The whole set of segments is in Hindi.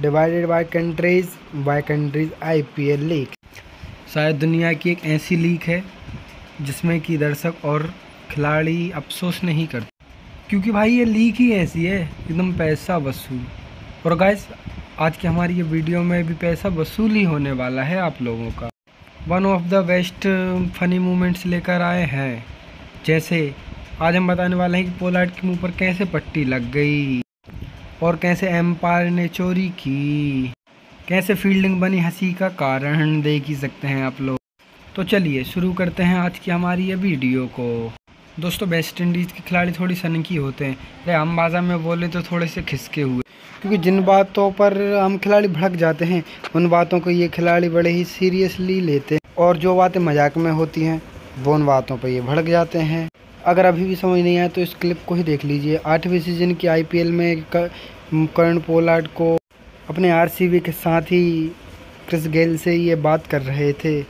Divided by countries by countries IPL league शायद दुनिया की एक ऐसी लीग है, जिसमें कि दर्शक और खिलाड़ी अफसोस नहीं करते। क्योंकि भाई ये लीग ही ऐसी है, एकदम पैसा वसूल। और गाइस आज की हमारी ये वीडियो में भी पैसा वसूल ही होने वाला है आप लोगों का। One of the best funny moments लेकर आए हैं। जैसे आज हम बताने वाले हैं कि पोलार्ड के मुँह पर कैसे पट्टी लग गई। और कैसे एम्पायर ने चोरी की? कैसे फील्डिंग बनी हँसी का कारण देख ही सकते हैं आप लोग। तो चलिए, शुरू करते हैं आज की हमारी ये वीडियो को। दोस्तों वेस्ट इंडीज़ के खिलाड़ी थोड़ी सनकी होते हैं। अरे, हम बाजा में बोले तो थोड़े से खिसके हुए। क्योंकि जिन बातों पर हम खिलाड़ी भड़क जाते हैं, उन बातों को ये खिलाड़ी बड़े ही सीरियसली लेते हैं। और जो बातें मज़ाक में होती हैं, वो उन बातों पर ये भड़क जाते हैं। अगर अभी भी समझ नहीं आया तो इस क्लिप को ही देख लीजिए। आठवीं सीज़न की आईपीएल में करण पोलार्ड को अपने आरसीबी के साथ ही क्रिस गेल से ये बात कर रहे थे।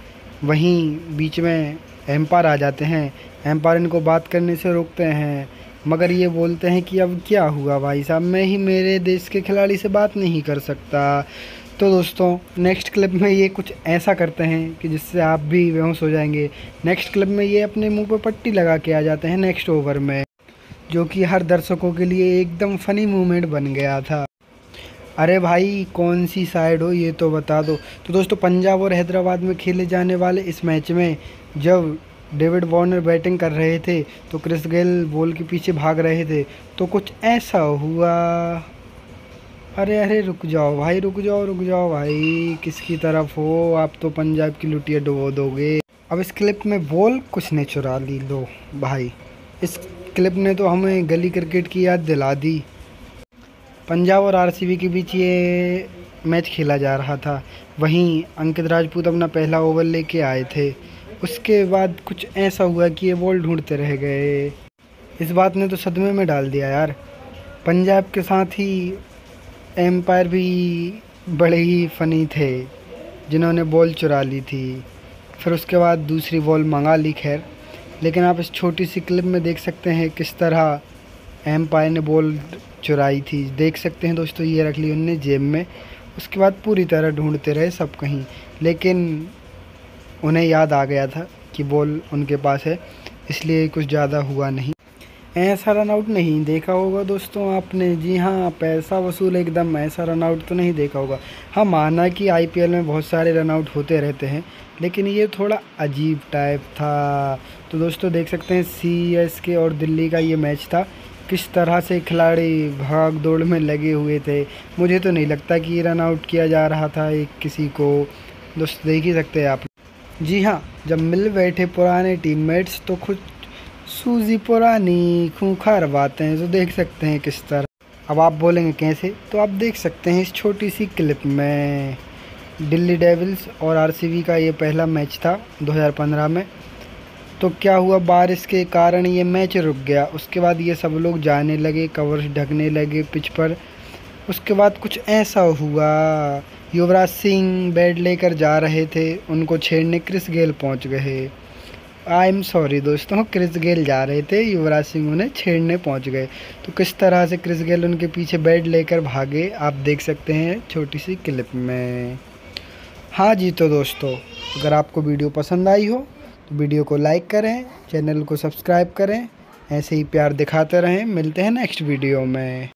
वहीं बीच में एम्पायर आ जाते हैं। एम्पायर इनको बात करने से रोकते हैं। मगर ये बोलते हैं कि अब क्या हुआ भाई साहब? मैं ही मेरे देश के खिलाड़ी से बात नहीं कर सकता। तो दोस्तों नेक्स्ट क्लब में ये कुछ ऐसा करते हैं कि जिससे आप भी बेहोश हो जाएँगे। नेक्स्ट क्लब में ये अपने मुँह पर पट्टी लगा के आ जाते हैं नेक्स्ट ओवर में, जो कि हर दर्शकों के लिए एकदम फ़नी मूवमेंट बन गया था। अरे भाई, कौन सी साइड हो, ये तो बता दो। तो दोस्तों, पंजाब और हैदराबाद में खेले जाने वाले इस मैच में, जब डेविड वार्नर बैटिंग कर रहे थे तो क्रिस गेल बॉल के पीछे भाग रहे थे तो कुछ ऐसा हुआ। अरे अरे, रुक जाओ भाई, रुक जाओ रुक जाओ भाई। किसकी तरफ़ हो? आप तो पंजाब की लुटिया डुबो दोगे। अब इस क्लिप में बॉल, कुछ ने चुरा ली लो भाई। इस क्लिप ने तो हमें गली क्रिकेट की याद दिला दी। पंजाब और आरसीबी के बीच ये मैच खेला जा रहा था। वहीं अंकित राजपूत अपना पहला ओवर लेके आए थे। उसके बाद कुछ ऐसा हुआ कि ये बॉल ढूंढते रह गए। इस बात ने तो सदमे में डाल दिया यार। पंजाब के साथ ही एम्पायर भी बड़े ही फ़नी थे, जिन्होंने बॉल चुरा ली थी। फिर उसके बाद दूसरी बॉल मंगा ली, खैर। लेकिन आप इस छोटी सी क्लिप में देख सकते हैं किस तरह एम्पायर ने बॉल चुराई थी। देख सकते हैं दोस्तों, ये रख ली उनने जेब में। उसके बाद पूरी तरह ढूंढते रहे सब कहीं। लेकिन उन्हें याद आ गया था कि बॉल उनके पास है, इसलिए कुछ ज़्यादा हुआ नहीं। ऐसा रन आउट नहीं देखा होगा दोस्तों आपने। जी हाँ पैसा वसूल एकदम ऐसा रन आउट तो नहीं देखा होगा। हाँ माना कि आईपीएल में बहुत सारे रन आउट होते रहते हैं, लेकिन ये थोड़ा अजीब टाइप था। तो दोस्तों देख सकते हैं सी एस के और दिल्ली का ये मैच था। किस तरह से खिलाड़ी भाग दौड़ में लगे हुए थे, मुझे तो नहीं लगता कि रन आउट किया जा रहा था एक किसी को। दोस्त देख ही सकते हैं आप। जी हाँ जब मिल बैठे पुराने टीममेट्स तो खुद सूजी पुरानी खूंखार बातें तो देख सकते हैं किस तरह। अब आप बोलेंगे कैसे? तो आप देख सकते हैं इस छोटी सी क्लिप में। दिल्ली डेविल्स और आरसीबी का ये पहला मैच था 2015 में। तो क्या हुआ? बारिश के कारण ये मैच रुक गया। उसके बाद ये सब लोग जाने लगे, कवर्स ढकने लगे पिच पर। उसके बाद कुछ ऐसा हुआ। युवराज सिंह बैट लेकर जा रहे थे। उनको छेड़ने क्रिस गेल पहुँच गए। आई एम सॉरी दोस्तों, क्रिस गेल जा रहे थे, युवराज सिंह उन्हें छेड़ने पहुँच गए। तो किस तरह से क्रिस गेल उनके पीछे बैट लेकर भागे, आप देख सकते हैं छोटी सी क्लिप में। हाँ जी तो दोस्तों, अगर आपको वीडियो पसंद आई हो तो वीडियो को लाइक करें, चैनल को सब्सक्राइब करें, ऐसे ही प्यार दिखाते रहें। मिलते हैं नेक्स्ट वीडियो में।